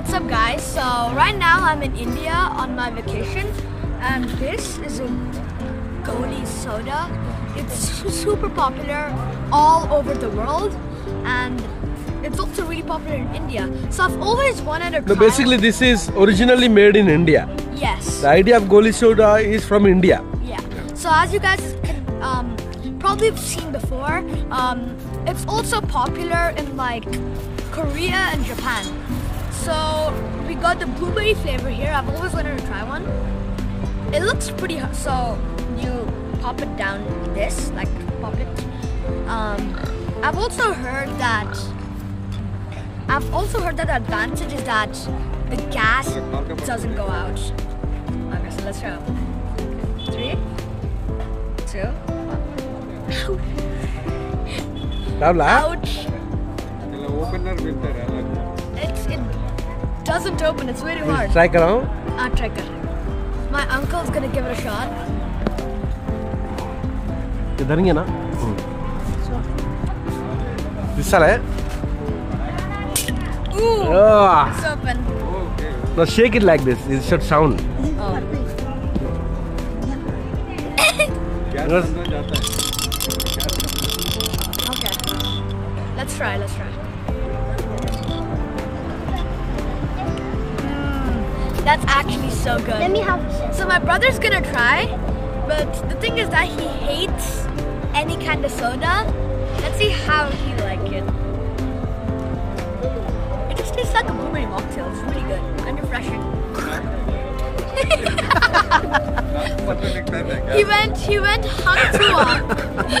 what's up guys? So right now I'm in India on my vacation and this is a Goli soda. It's super popular all over the world and it's also really popular in India. So I've always wanted to No, basically this is originally made in India. Yes. The idea of Goli soda is from India. Yeah. So as you guys can um, probably have seen before, um, it's also popular in like Korea and Japan. So we got the blueberry flavor here. I've always wanted to try one. It looks pretty hot. So you pop it down this, like pop it. Um, I've also heard that. I've also heard that the advantage is that the gas doesn't go out. Okay, so let's try. It. Three, two, one. Ouch. Ouch doesn't open. It's very hard. Just try around. Ah, try around. My uncle's gonna give it a shot. You he it, ना this side है Ooh, oh. it's open. Now shake it like this. It should sound. Oh. okay. Let's try. Let's try. That's actually so good. Let me have a sip. So my brother's gonna try, but the thing is that he hates any kind of soda. Let's see how he likes it. It just tastes like a blueberry mocktail. It's really good and refreshing. he went, he went hung to